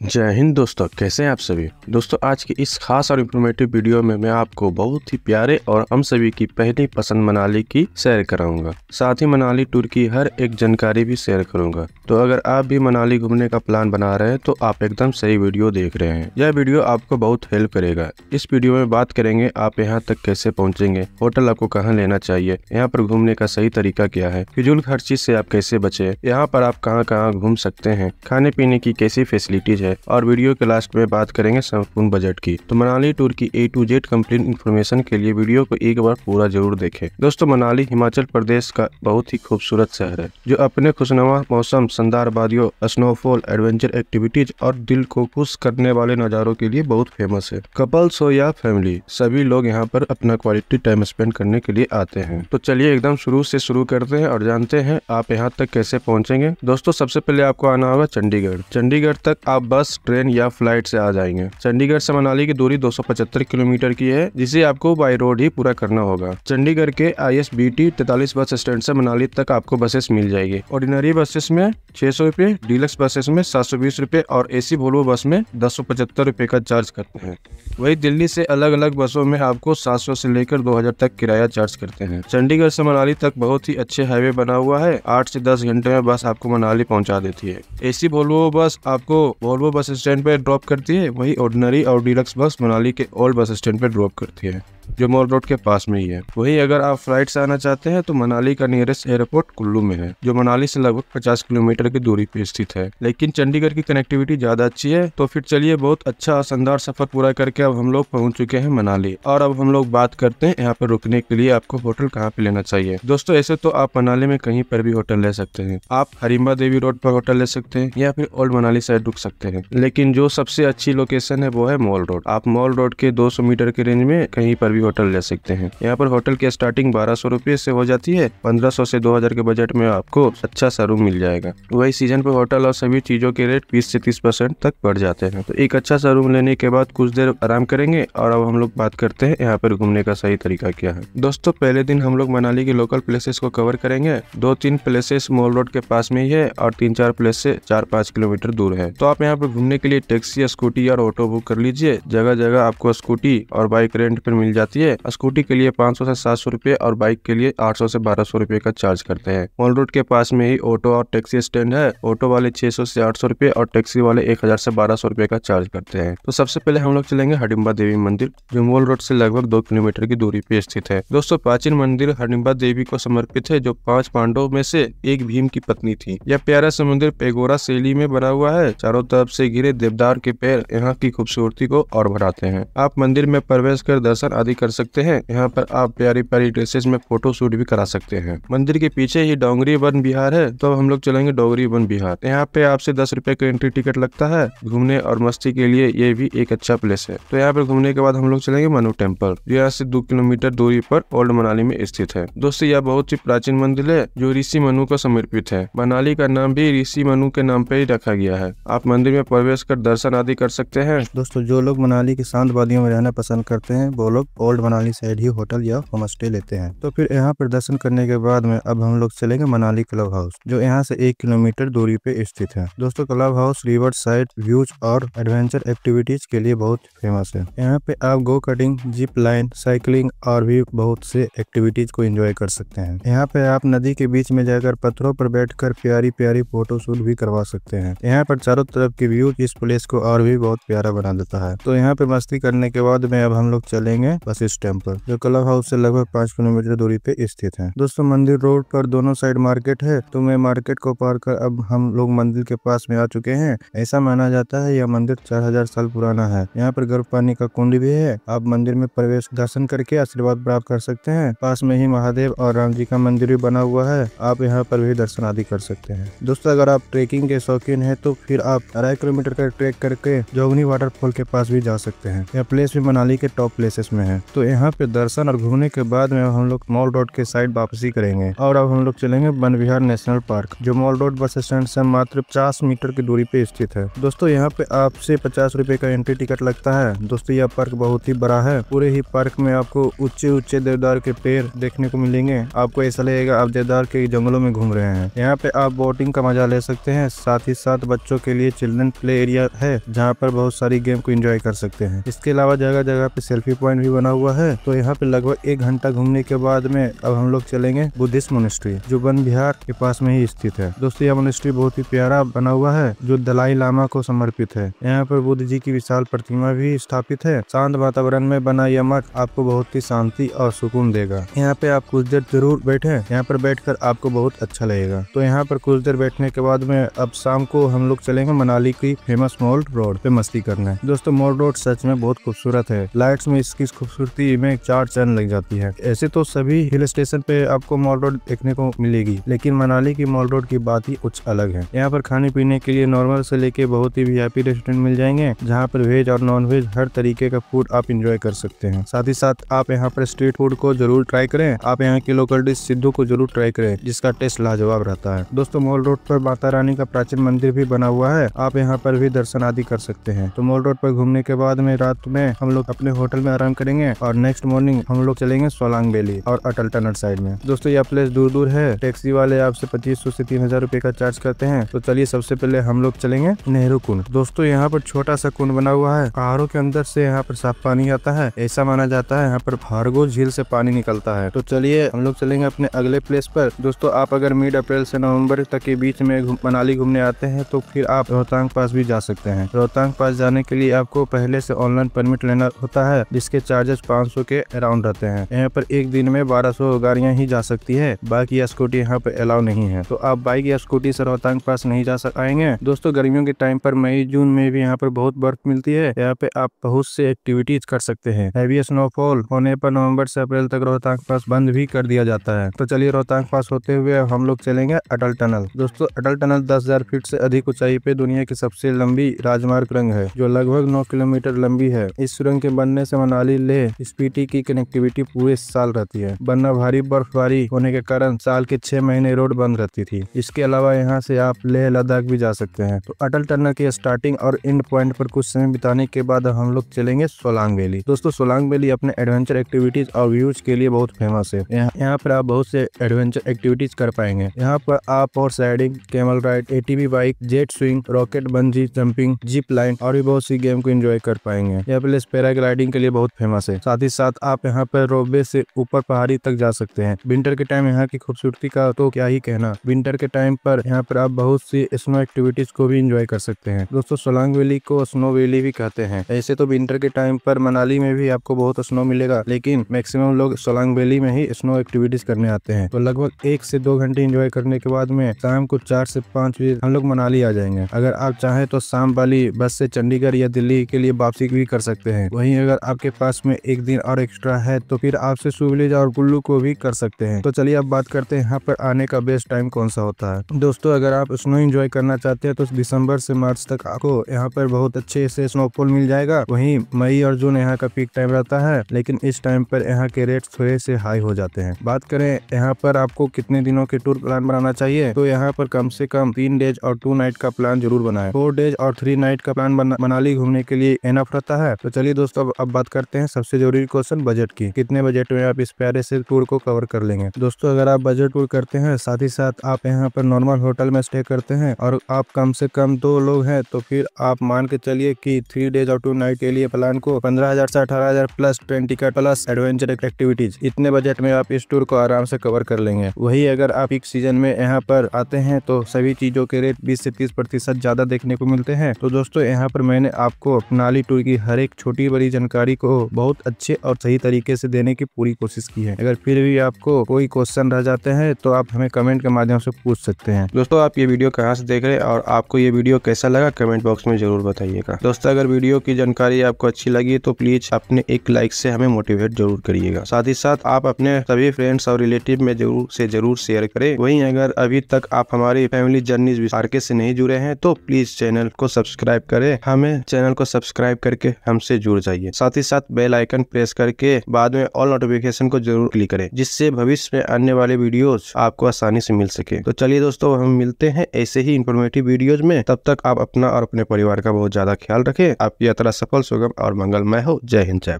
जय हिंद दोस्तों, कैसे हैं आप सभी? दोस्तों, आज की इस खास और इन्फॉर्मेटिव वीडियो में मैं आपको बहुत ही प्यारे और हम सभी की पहली पसंद मनाली की शेयर कराऊँगा। साथ ही मनाली टूर की हर एक जानकारी भी शेयर करूँगा। तो अगर आप भी मनाली घूमने का प्लान बना रहे हैं तो आप एकदम सही वीडियो देख रहे हैं। यह वीडियो आपको बहुत हेल्प करेगा। इस वीडियो में बात करेंगे, आप यहाँ तक कैसे पहुँचेंगे होटल आपको कहाँ लेना चाहिए, यहाँ पर घूमने का सही तरीका क्या है फिजूल खर्ची से आप कैसे बचे, यहाँ पर आप कहाँ कहाँ घूम सकते हैं खाने पीने की कैसी फैसिलिटीज़ है है। और वीडियो के लास्ट में बात करेंगे संपूर्ण बजट की। तो मनाली टूर की A to Z complete information के लिए वीडियो को एक बार पूरा ज़रूर देखे। दोस्तों, मनाली, हिमाचल प्रदेश का बहुत ही खूबसूरत शहर है, जो अपने खुशनुमा मौसम शानदार वादियों स्नोफॉल एडवेंचर एक्टिविटीज़ और दिल को खुश करने वाले नज़ारों के लिए बहुत फ़ेमस है। कपल्स हो या फैमिली सभी लोग यहाँ पर अपना क्वालिटी टाइम स्पेंड करने के लिए आते हैं। तो चलिए एकदम शुरू से शुरू करते हैं और जानते हैं आप यहाँ तक कैसे पहुँचेंगे। दोस्तों, सबसे पहले आपको आना होगा चंडीगढ़। चंडीगढ़ तक आप बस बस, ट्रेन या फ़्लाइट से आ जाएँगे। चंडीगढ़ से मनाली की दूरी 275 किलोमीटर की है, जिसे आपको बाई रोड ही पूरा करना होगा। चंडीगढ़ के आई एस बी टी तैतालीस बस स्टैंड से मनाली तक आपको बसेस मिल जाएगी। ऑर्डिनरी बसेस में छह सौ रूपए डीलक्स बसेस में सात सौ बीस रूपए और एसी वोल्वो बस में दस सौ पचहत्तर रूपए का चार्ज करते हैं। वही दिल्ली से अलग अलग बसों में आपको 700 से लेकर 2000 तक किराया चार्ज करते हैं। चंडीगढ़ से मनाली तक बहुत ही अच्छे हाईवे बना हुआ है, आठ से दस घंटे में बस आपको मनाली पहुँचा देती है। एसी वोल्वो बस आपको वोल्वो बस स्टैंड पर ड्रॉप करती है, वही ऑर्डिनरी और डिलक्स बस मनाली के ओल्ड बस स्टैंड पर ड्रॉप करती है। जो मॉल रोड के पास में ही है। वही अगर आप फ़्लाइट से आना चाहते हैं तो मनाली का नियरेस्ट एयरपोर्ट कुल्लू में है, जो मनाली से लगभग 50 किलोमीटर की दूरी पे स्थित है। लेकिन चंडीगढ़ की कनेक्टिविटी ज़्यादा अच्छी है तो फिर चलिए बहुत अच्छा शानदार सफ़र पूरा करके अब हम लोग पहुँच चुके हैं मनाली। और अब हम लोग बात करते हैं यहाँ पर रुकने के लिए आपको होटल कहाँ पे लेना चाहिए। दोस्तों, ऐसे तो आप मनाली में कहीं पर भी होटल ले सकते हैं। आप हरिम्बा देवी रोड पर होटल ले सकते हैं, या फिर ओल्ड मनाली साइड रुक सकते हैं। लेकिन जो सबसे अच्छी लोकेशन है, वो है मॉल रोड। आप मॉल रोड के दो सौ मीटर के रेंज में कहीं पर भी होटल ले सकते हैं। यहाँ पर होटल की स्टार्टिंग बारह सौ रुपये से हो जाती है। पंद्रह सौ से दो हज़ार के बजट में आपको अच्छा सा रूम मिल जाएगा। वही सीज़न पे होटल और सभी चीज़ों के रेट बीस से तीस परसेंट तक बढ़ जाते हैं। तो एक अच्छा सा रूम लेने के बाद कुछ देर आराम करेंगे और अब हम लोग बात करते हैं यहाँ पर घूमने का सही तरीका क्या है। दोस्तों, पहले दिन हम लोग मनाली के लोकल प्लेसेस को कवर करेंगे। दो तीन प्लेसेस मॉल रोड के पास में ही है और तीन चार प्लेस से चार पाँच किलोमीटर दूर है। तो आप यहाँ पर घूमने के लिए टैक्सी स्कूटी और ऑटो बुक कर लीजिए। जगह जगह आपको स्कूटी और बाइक रेंट पर मिल जाती है। स्कूटी के लिए पाँच सौ से सात सौ रूपए और बाइक के लिए आठ सौ से बारह सौ रूपए का चार्ज करते हैं। मॉल रोड के पास में ही ऑटो और टैक्सी स्टैंड है। ऑटो वाले छह सौ से आठ सौ रूपए और टैक्सी वाले एक हज़ार से बारह सौ रूपए का चार्ज करते हैं। तो सबसे पहले हम लोग चलेंगे हडिम्बा देवी मंदिर, जो मॉल रोड से लगभग दो किलोमीटर की दूरी पे स्थित है। दोस्तों, प्राचीन मंदिर हडिम्बा देवी को समर्पित है, जो पाँच पांडव में से एक भीम की पत्नी थी। यह प्यारा समुद्र पेगोरा शैली में बना हुआ है। चारों तरफ़ से घिरे देवदार के पैर यहाँ की खूबसूरती को और बढ़ाते हैं। आप मंदिर में प्रवेश कर दर्शन आदि कर सकते हैं। यहाँ पर आप प्यारी प्यारी ड्रेसेस में फ़ोटो शूट भी करा सकते हैं। मंदिर के पीछे ही डोंगरी वन बिहार है तो हम लोग चलेंगे डोंगरी वन बिहार। यहाँ पे आपसे दस रुपए का एंट्री टिकट लगता है, घूमने और मस्ती के लिए ये भी एक अच्छा प्लेस है। तो यहाँ पे घूमने के बाद हम लोग चलेंगे मनु टेंपल यहाँ से दो किलोमीटर दूरी पर ओल्ड मनाली में स्थित है। दोस्तों, यह बहुत ही प्राचीन मंदिर है, जो ऋषि मनु को समर्पित है। मनाली का नाम भी ऋषि मनु के नाम पे ही रखा गया है। आप मंदिर में प्रवेश कर दर्शन आदि कर सकते हैं। दोस्तों, जो लोग मनाली की शांत वादियों में रहना पसंद करते हैं, वो लोग ओल्ड मनाली साइड ही होटल या होम स्टे लेते हैं। तो फिर यहाँ पर दर्शन करने के बाद में अब हम लोग चलेंगे मनाली क्लब हाउस, जो यहाँ से एक किलोमीटर दूरी पे स्थित है। दोस्तों, club house, river side, views और एडवेंचर एक्टिविटीज़ के लिए बहुत फ़ेमस है। यहाँ पे आप go karting zip line cycling और भी बहुत से एक्टिविटीज़ को एंजॉय कर सकते हैं। यहाँ पे आप नदी के बीच में जाकर पत्थरों पर बैठकर प्यारी प्यारी फ़ोटो शूट भी करवा सकते हैं। यहाँ पर चारों तरफ़ की व्यू इस प्लेस को और भी बहुत प्यारा बना देता है। तो यहाँ पे मस्ती करने के बाद में अब हम लोग चलेंगे बस पर, जो क्लब हाउस से लगभग पाँच किलोमीटर दूरी पे स्थित है। दोस्तों, मंदिर रोड पर दोनों साइड मार्केट है तो मैं मार्केट को पार कर अब हम लोग मंदिर के पास में आ चुके हैं। ऐसा माना जाता है यह मंदिर चार हज़ार साल पुराना है। यहाँ पर गर्भ पानी का कुंड भी है। आप मंदिर में प्रवेश दर्शन करके आशीर्वाद प्राप्त कर सकते हैं। पास में ही महादेव और राम जी का मंदिर भी बना हुआ है। आप यहाँ पर भी दर्शन आदि कर सकते हैं। दोस्तों, अगर आप ट्रेकिंग के शौकीन है तो फिर आप अढ़ाई किलोमीटर का ट्रेक करके जोगनी वाटरफॉल के पास भी जा सकते हैं। यह प्लेस भी मनाली के टॉप प्लेसेस में है। तो यहाँ पे दर्शन और घूमने के बाद में हम लोग मॉल रोड के साइड वापसी करेंगे। और अब हम लोग चलेंगे वन विहार नेशनल पार्क, जो मॉल रोड बस स्टैंड से मात्र पचास मीटर की दूरी पे स्थित है। दोस्तों, यहाँ पे आपसे पचास रूपए का एंट्री टिकट लगता है। दोस्तों, यह पार्क बहुत ही बड़ा है। पूरे ही पार्क में आपको ऊँचे ऊँचे देवदार के पेड़ देखने को मिलेंगे। आपको ऐसा लगेगा, आप देवदार के जंगलों में घूम रहे हैं। यहाँ पे आप बोटिंग का मज़ा ले सकते हैं। साथ ही साथ बच्चों के लिए चिल्ड्रन प्ले एरिया है, जहाँ पर बहुत सारी गेम को एंजॉय कर सकते हैं। इसके अलावा जगह जगह पे सेल्फी पॉइंट भी बना हुआ है। तो यहाँ पे लगभग एक घंटा घूमने के बाद में अब हम लोग चलेंगे बुद्धिस्ट मोनिस्ट्री जो वन बिहार के पास में ही स्थित है। दोस्तों, यह मोनिस्ट्री बहुत ही प्यारा बना हुआ है, जो दलाई लामा को समर्पित है। यहाँ पर बुद्ध जी की विशाल प्रतिमा भी स्थापित है। शांत वातावरण में बना यह मठ आपको बहुत ही शांति और सुकून देगा। यहाँ पे आप कुछ देर ज़रूर बैठे। यहाँ पर बैठकर आपको बहुत अच्छा लगेगा। तो यहाँ पर कुछ देर बैठने के बाद में अब शाम को हम लोग चलेंगे मनाली की फ़ेमस मॉल रोड पे मस्ती करने। दोस्तों मॉल रोड सच में बहुत खूबसूरत है। लाइट्स में इसकी खूबसूरती में चार चंद लग जाती है। ऐसे तो सभी हिल स्टेशन पे आपको मॉल रोड देखने को मिलेगी, लेकिन मनाली की मॉल रोड की बात ही कुछ अलग है। यहाँ पर खाने पीने के लिए नॉर्मल से लेके बहुत ही वीआईपी रेस्टोरेंट मिल जाएँगे, जहाँ पर वेज और नॉन वेज हर तरीके का फ़ूड आप इंजॉय कर सकते हैं। साथ ही साथ आप यहाँ पर स्ट्रीट फ़ूड को ज़रूर ट्राई करें, आप यहाँ की लोकल डिश सिद्धू को ज़रूर ट्राई करें, जिसका टेस्ट लाजवाब रहता है। दोस्तों, मॉल रोड पर माता रानी का प्राचीन मंदिर भी बना हुआ है, आप यहाँ पर भी दर्शन आदि कर सकते हैं। तो मॉल रोड पर घूमने के बाद में रात में हम लोग अपने होटल में आराम करेंगे और नेक्स्ट मॉर्निंग हम लोग चलेंगे सोलांग वैली और अटल टनल साइड में। दोस्तों यह प्लेस दूर दूर है। टैक्सी वाले आपसे पच्चीस सौ से तीन हज़ार रूपए का चार्ज करते हैं। तो चलिए, सबसे पहले हम लोग चलेंगे नेहरू कुंड। दोस्तों, यहाँ पर छोटा सा कुंड बना हुआ है। पहाड़ों के अंदर से यहाँ पर साफ़ पानी आता है। ऐसा माना जाता है यहाँ पर फार्गो झील से पानी निकलता है। तो चलिए, हम लोग चलेंगे अपने अगले प्लेस पर। दोस्तों, आप अगर मिड अप्रैल से नवंबर तक के बीच में मनाली घूमने आते हैं तो फिर आप रोहतांग पास भी जा सकते हैं। रोहतांग पास जाने के लिए आपको पहले से ऑनलाइन परमिट लेना होता है, जिसके चार्जेस 500 के अराउंड रहते हैं। यहाँ पर एक दिन में 1200 गाड़ियाँ ही जा सकती है। बाकी स्कूटी यहाँ पे अलाउ नहीं है। तो आप बाइक या स्कूटी से रोहतांग पास नहीं जा सक आएँगे। दोस्तों, गर्मियों के टाइम पर मई, जून में भी यहाँ पर बहुत बर्फ़ मिलती है। यहाँ पे आप बहुत से एक्टिविटीज़ कर सकते हैं। हैवी स्नोफॉल होने पर नवंबर से अप्रैल तक रोहतांग पास बंद भी कर दिया जाता है। तो चलिए, रोहतांग पास होते हुए हम लोग चलेंगे अटल टनल। दोस्तों, अटल टनल दस हज़ार फीट से अधिक ऊंचाई पे दुनिया की सबसे लंबी राजमार्ग सुरंग है, जो लगभग नौ किलोमीटर लंबी है। इस सुरंग के बनने से मनाली लेह स्पीति की कनेक्टिविटी पूरे साल रहती है। वरना भारी बर्फबारी होने के कारण साल के छह महीने रोड बंद रहती थी। इसके अलावा यहाँ से आप लेह लद्दाख भी जा सकते हैं। तो अटल टनल के स्टार्टिंग और एंड पॉइंट पर कुछ समय बिताने के बाद हम लोग चलेंगे सोलांग वैली दोस्तों, सोलांग वैली अपने एडवेंचर एक्टिविटीज़ और व्यूज़ के लिए बहुत फ़ेमस है। यहाँ यहाँ पर आप बहुत से एडवेंचर एक्टिविटीज़ कर पाएँगे। यहाँ पर आप horse riding camel ride ATV bike jet swing rocket bungee jumping zip line और भी बहुत सी गेम को एंजॉय कर पाएँगे। यह प्लेस पैराग्लाइडिंग के लिए बहुत फ़ेमस है। साथ ही साथ आप यहाँ पर रोपवे से ऊपर पहाड़ी तक जा सकते हैं। विंटर के टाइम यहाँ की खूबसूरती का तो क्या ही कहना। विंटर के टाइम पर यहाँ पर आप बहुत सी स्नो एक्टिविटीज़ को भी इंजॉय कर सकते हैं। दोस्तों, सोलांग वैली को स्नो वैली भी कहते हैं। ऐसे तो विंटर के टाइम पर मनाली में भी आपको बहुत स्नो मिलेगा, लेकिन मैक्सिमम लोग सोलांग वैली में ही स्नो एक्टिविटीज़ करने आते हैं। तो लगभग एक से दो घंटे इंजॉय करने के बाद में शाम को चार से पाँच बजे हम लोग मनाली आ जाएँगे। अगर आप चाहें तो शाम वाली बस से चंडीगढ़ या दिल्ली के लिए वापसी भी कर सकते हैं। वहीं अगर आपके पास में एक दिन और एक्स्ट्रा है तो फिर आपसे सुविलेज और कुल्लू को भी कर सकते हैं। तो चलिए अब बात करते हैं, यहाँ पर आने का बेस्ट टाइम कौन सा होता है। दोस्तों, अगर आप स्नो एंजॉय करना चाहते हैं तो दिसंबर से मार्च तक आपको यहाँ पर बहुत अच्छे से स्नोफॉल मिल जाएगा। वहीं मई और जून यहाँ का पीक टाइम रहता है, लेकिन इस टाइम पर यहाँ के रेट थोड़े से हाई हो जाते हैं। बात करें, यहाँ पर आपको कितने दिनों के टूर प्लान बनाना चाहिए तो यहाँ पर कम से कम तीन डेज़ और टू नाइट का प्लान ज़रूर बनाए। फोर डेज़ और थ्री नाइट का प्लान मनाली घूमने के लिए एनफ रहता है। तो चलिए दोस्तों अब बात करते हैं सबसे ज़रूरी क्वेश्चन बजट की। कितने बजट में आप इस प्यारे से टूर को कवर कर लेंगे? दोस्तों, अगर आप बजट टूर करते हैं, साथ ही साथ आप यहाँ पर नॉर्मल होटल में स्टे करते हैं और आप कम से कम दो लोग हैं तो फिर आप मान के चलिए कि थ्री डेज़ और टू नाइट के लिए प्लान को पंद्रह हज़ार से अठारह हज़ार plus train ticket plus adventure activities इतने बजट में आप इस टूर को आराम से कवर कर लेंगे। वही अगर आप एक सीज़न में यहाँ पर आते हैं तो सभी चीज़ों के रेट बीस से तीस प्रतिशत ज़्यादा देखने को मिलते हैं। तो दोस्तों, यहाँ पर मैंने आपको नाली टूर की हर एक छोटी बड़ी जानकारी को बहुत अच्छे और सही तरीके से देने की पूरी कोशिश की है। अगर फिर भी आपको कोई क्वेश्चन रह जाते हैं तो आप हमें कमेंट के माध्यम से पूछ सकते हैं। दोस्तों, आप ये वीडियो कहाँ से देख रहे हैं और आपको ये वीडियो कैसा लगा कमेंट बॉक्स में ज़रूर बताइएगा। दोस्तों, अगर वीडियो की जानकारी आपको अच्छी लगी तो प्लीज़ अपने एक लाइक से हमें मोटिवेट ज़रूर करिएगा। साथ ही साथ, आप अपने सभी फ्रेंड्स और रिलेटिव में ज़रूर से ज़रूर शेयर करें। वहीं अगर अभी तक आप हमारी फैमिली जर्नी आरके से नहीं जुड़े हैं तो प्लीज़ चैनल को सब्सक्राइब करें। हमें चैनल को सब्सक्राइब करके हमसे जुड़ जाइए। साथ ही साथ बेल आइकन आइकन प्रेस करके बाद में ऑल नोटिफिकेशन को ज़रूर क्लिक करें, जिससे भविष्य में आने वाले वीडियोस आपको आसानी से मिल सके। तो चलिए दोस्तों, हम मिलते हैं ऐसे ही इन्फॉर्मेटिव वीडियोज़ में। तब तक आप अपना और अपने परिवार का बहुत ज़्यादा ख्याल रखें। आपकी यात्रा सफल, सुगम और मंगलमय हो। जय हिंद, जय।